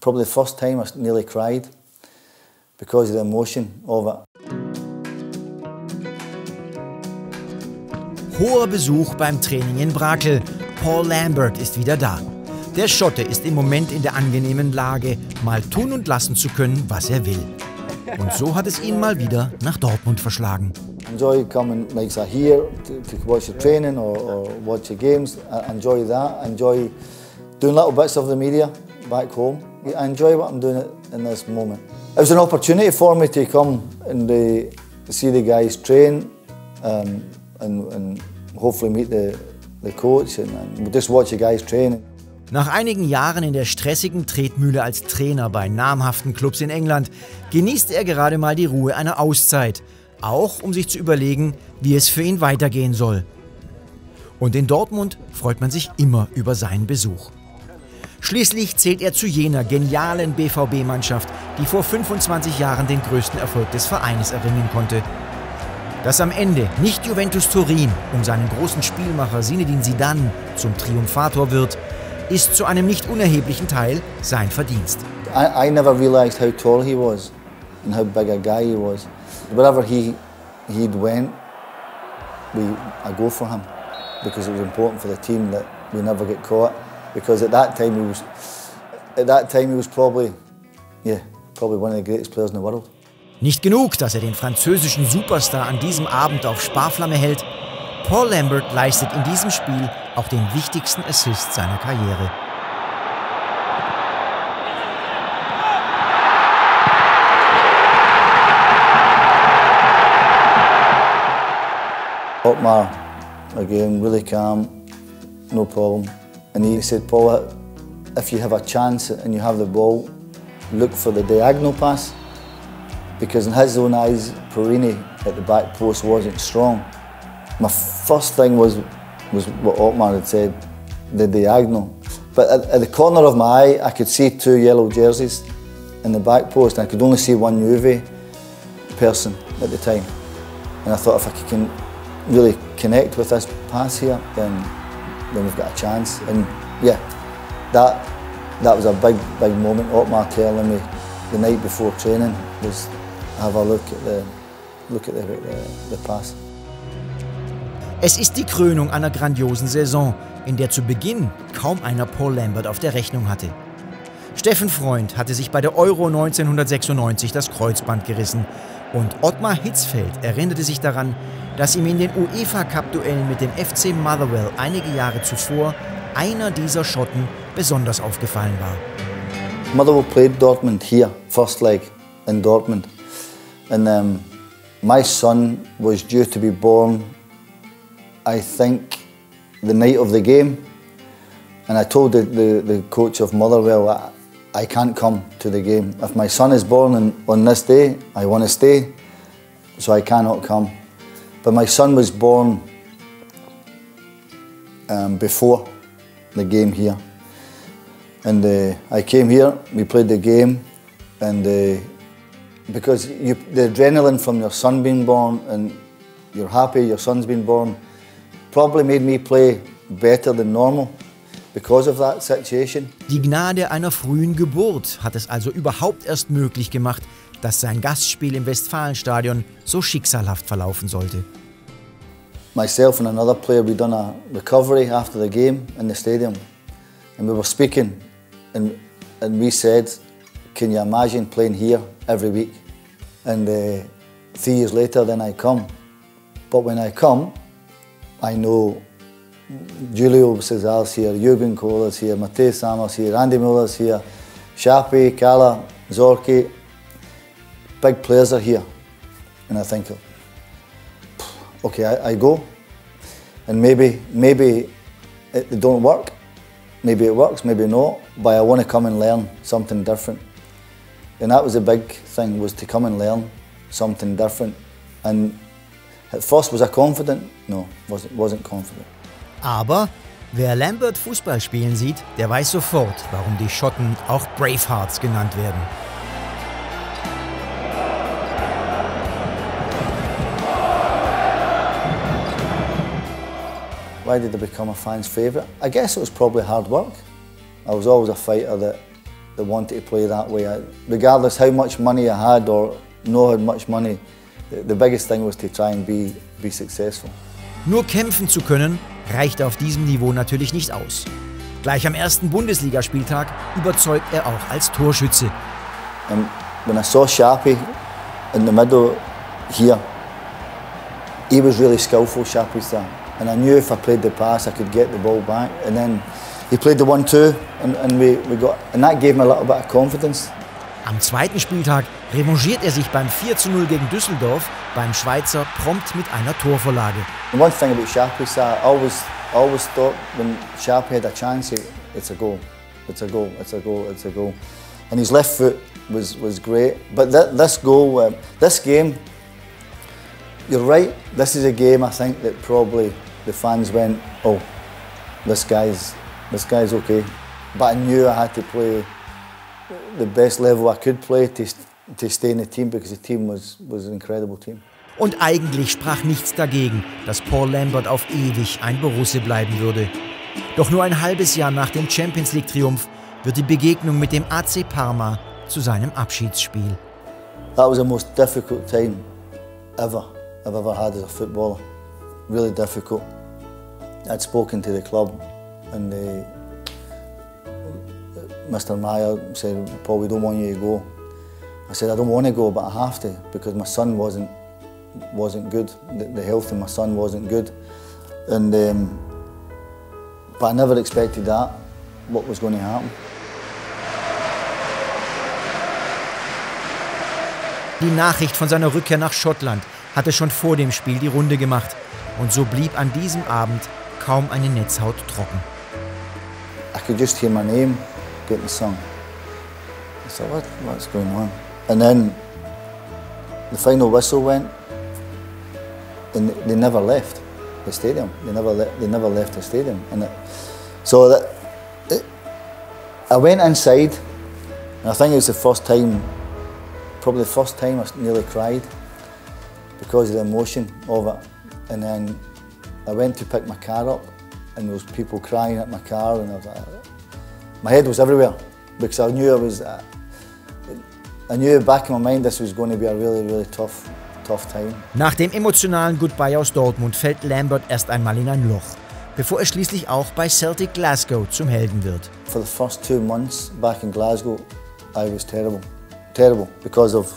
probably the first time I nearly cried because of the emotion of it. Hoher Besuch beim Training in Brakel. Paul Lambert ist wieder da. Der Schotte ist im Moment in der angenehmen Lage, mal tun und lassen zu können, was er will. Und so hat es ihn mal wieder nach Dortmund verschlagen. Enjoy coming like here to, to watch the training or, or watch the games. I enjoy that. Enjoy doing little bits of the media back home. I enjoy what I'm doing in this moment. It was an opportunity for me to come and uh, see the guys train um, and, and hopefully meet the, the coach and, and just watch the guys train. Nach einigen Jahren in der stressigen Tretmühle als Trainer bei namhaften Clubs in England genießt er gerade mal die Ruhe einer Auszeit, auch um sich zu überlegen, wie es für ihn weitergehen soll. Und in Dortmund freut man sich immer über seinen Besuch. Schließlich zählt er zu jener genialen BVB-Mannschaft, die vor 25 Jahren den größten Erfolg des Vereines erringen konnte. Dass am Ende nicht Juventus Turin um seinen großen Spielmacher Sinedin Sidan zum Triumphator wird, ist zu einem nicht unerheblichen Teil sein Verdienst. I, I never realised how tall he was and how big a guy he was. Wherever he he'd went, we I go for him because it was important for the team that we never get caught. Because at that time he was, at that time he was probably, yeah, probably one of the greatest players in the world. Nicht genug, dass er den französischen Superstar an diesem Abend auf Sparflamme hält. Paul Lambert leistet in diesem Spiel auch den wichtigsten Assist seiner Karriere. Otmar, again, really calm, no problem. And he said, Paul, uh, if you have a chance and you have the ball, look for the diagonal pass. Because in his own eyes, Perini at the back post wasn't strong. My first thing was, was what Otmar had said, the diagonal. But at, at, the corner of my eye, I could see two yellow jerseys in the back post, I could only see one Juve person at the time. And I thought if I can really connect with this pass here, then then we've got a chance. And yeah, that that was a big, big moment. Otmar telling me the night before training was have a look at the look at the, the, the pass. Es ist die Krönung einer grandiosen Saison, in der zu Beginn kaum einer Paul Lambert auf der Rechnung hatte. Steffen Freund hatte sich bei der Euro 1996 das Kreuzband gerissen und Ottmar Hitzfeld erinnerte sich daran, dass ihm in den UEFA Cup-Duellen mit dem FC Motherwell einige Jahre zuvor einer dieser Schotten besonders aufgefallen war. Motherwell played Dortmund here, first leg in Dortmund. And um, my son was due to be born, I think, the night of the game. And I told the, the, the coach of Motherwell, I, can't come to the game. If my son is born on, on this day, I want to stay, so I cannot come. But my son was born um, before the game here. And uh, I came here, we played the game, and uh, because you, the adrenaline from your son being born and you're happy your son's been born probably made me play better than normal because of that situation. Die Gnade einer frühen Geburt hat es also überhaupt erst möglich gemacht, dass sein Gastspiel im Westfalenstadion so schicksalhaft verlaufen sollte. Myself and another player, we done a recovery after the game in the stadium, and we were speaking, and and we said, "Can you imagine playing here every week?" And uh, three years later, then I come. But when I come, I know Julio Cesar's here, Jürgen Kohler's here, Matej Sammer's here, Andy Muller's here, Shapi, Kala, Zorki. Big players are here. And I think, okay, I, I go. And maybe, maybe it, don't work. Maybe it works, maybe not. But I want to come and learn something different. And that was a big thing, was to come and learn something different. And at first was I confident? No, wasn't, wasn't confident. Aber wer Lambert Fußball spielen sieht, der weiß sofort, warum die Schotten auch Bravehearts genannt werden. Why did I become a fan's favourite? I guess it was probably hard work. I was always a fighter that they wanted to play that way. I, regardless how much money I had or know how much money, the, the biggest thing was to try and be, be successful. Nur kämpfen zu können, reicht auf diesem Niveau natürlich nicht aus. Gleich am ersten Bundesligaspieltag überzeugt er auch als Torschütze. And when I saw Sharpie in the middle here, he was really skillful, Sharpie's there. And I knew if I played the pass, I could get the ball back. And then he played the one-two, and, and we, we got, and that gave me a little bit of confidence. Am zweiten Spieltag revanchiert er sich beim 4 zu 0 gegen Düsseldorf beim Schweizer prompt mit einer Torvorlage. One thing about Sharpie, sir, I always, always thought when chance, it's a goal, it's a goal, it's a goal, it's a goal. And his left foot was, was great. But th this goal, um, this game, you're right, this is a game I think that probably the fans went, oh, this guy's, this guy's okay. But I knew I had to play the best level I could play to, to stay in the team because the team was, was an incredible team. Und eigentlich sprach nichts dagegen, dass Paul Lambert auf ewig ein Borusse bleiben würde. Doch nur ein halbes Jahr nach dem Champions League-Triumph wird die Begegnung mit dem AC Parma zu seinem Abschiedsspiel. That was the most difficult time ever I've ever had as a footballer. Really difficult. I'd spoken to the club and they, Mr. Meyer said, Paul, we don't want you to go. I said, I don't want to go, but I have to because my son wasn't wasn't good. The, the health of my son wasn't good, and um, but I never expected that. What was going to happen? Die Nachricht von seiner Rückkehr nach Schottland hatte schon vor dem Spiel die Runde gemacht und so blieb an diesem Abend kaum eine Netzhaut trocken. I could just hear my name getting sung. I said, what, what's going on? And then the final whistle went, and they never left the stadium. They never, le they never left the stadium. And it, so that, it, I went inside, and I think it was the first time, probably the first time I nearly cried because of the emotion of it. And then I went to pick my car up, and there was people crying at my car, and I was like, my head was everywhere because I knew I was. Uh, I knew back in my mind this was going to be a really, really tough, tough time. Nach dem emotionalen Goodbye aus Dortmund fällt Lambert erst einmal in ein Loch, bevor er schließlich auch bei Celtic Glasgow zum Helden wird. For the first two months back in Glasgow, I was terrible, terrible because of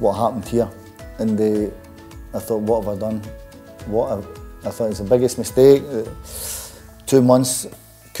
what happened here, and the, I thought, what have I done? What have, I thought it's the biggest mistake. Uh, two months,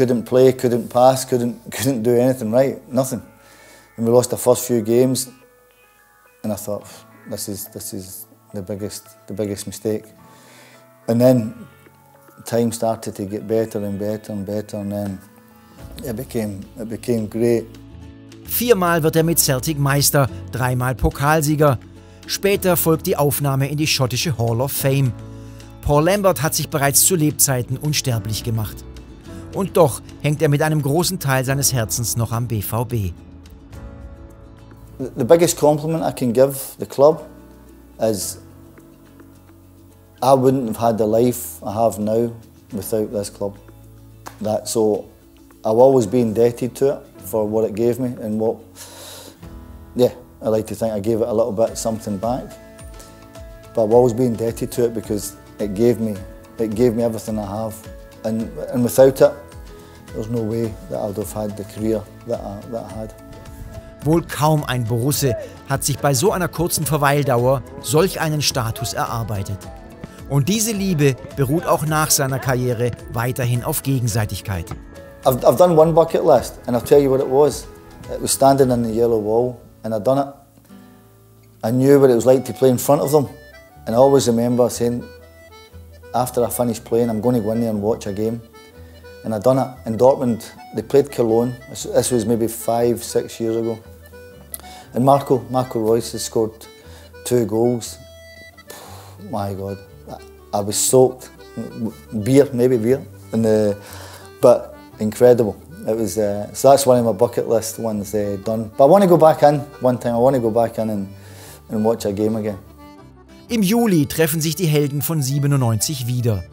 couldn't play, couldn't pass, couldn't couldn't do anything right, nothing. And we lost the first few games, and I thought, this is this is the biggest the biggest mistake. And then time started to get better and better and better, and then it became it became great. Viermal wird er mit Celtic Meister, dreimal Pokalsieger. Später folgt die Aufnahme in die schottische Hall of Fame. Paul Lambert hat sich bereits zu Lebzeiten unsterblich gemacht. Und doch hängt er mit einem großen Teil seines Herzens noch am BVB. The biggest compliment I can give the club is I wouldn't have had the life I have now without this club. That so I've always been indebted to it for what it gave me and what yeah, I like to think I gave it a little bit something back. But I've always been indebted to it because it gave me it gave me everything I have. And and without it, there's no way that I would have had the career that I, that I had. Wohl kaum ein Borusse hat sich bei so einer kurzen Verweildauer solch einen Status erarbeitet. Und diese Liebe beruht auch nach seiner Karriere weiterhin auf Gegenseitigkeit. I've, I've done one bucket list, and I'll tell you what it was. It was standing on the yellow wall, and I'd done it. I knew what it was like to play in front of them, and I always remember saying, after I finished playing, I'm going to go in there and watch a game. And I'd done it in Dortmund. They played Cologne. This, was maybe five, six years ago. And Marco, Marco Royce has scored two goals. My God, I, I was soaked. Beer, maybe beer. And uh, but incredible. It was uh, so that's one of my bucket list ones uh, done. But I want to go back in one time. I want to go back in and, and watch a game again. Im Juli treffen sich die Helden von 97 wieder.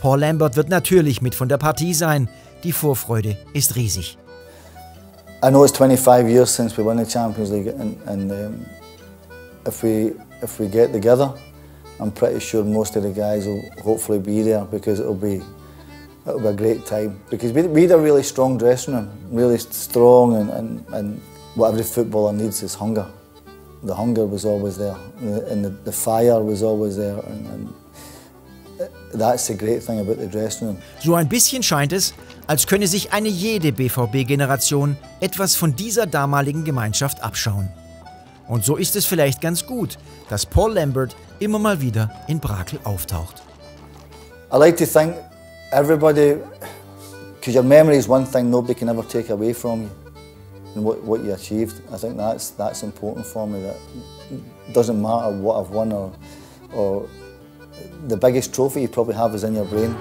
Paul Lambert wird natürlich mit von der Partie sein. Die Vorfreude ist riesig. I know it's 25 years since we won the Champions League, and, and um, if we if we get together, I'm pretty sure most of the guys will hopefully be there because it'll be it'll be a great time. Because we, we had a really strong dressing room, really strong, and, and, and what every footballer needs is hunger. The hunger was always there, and the, the fire was always there, and, and that's the great thing about the dressing room. So ein bisschen scheint es, als könne sich eine jede BVB-Generation etwas von dieser damaligen Gemeinschaft abschauen. Und so ist es vielleicht ganz gut, dass Paul Lambert immer mal wieder in Brakel auftaucht. I like to think everybody, because your memory is one thing nobody can ever take away from you and what, what you achieved. I think that's, that's important for me, that it doesn't matter what I've won or, or the biggest trophy you probably have is in your brain.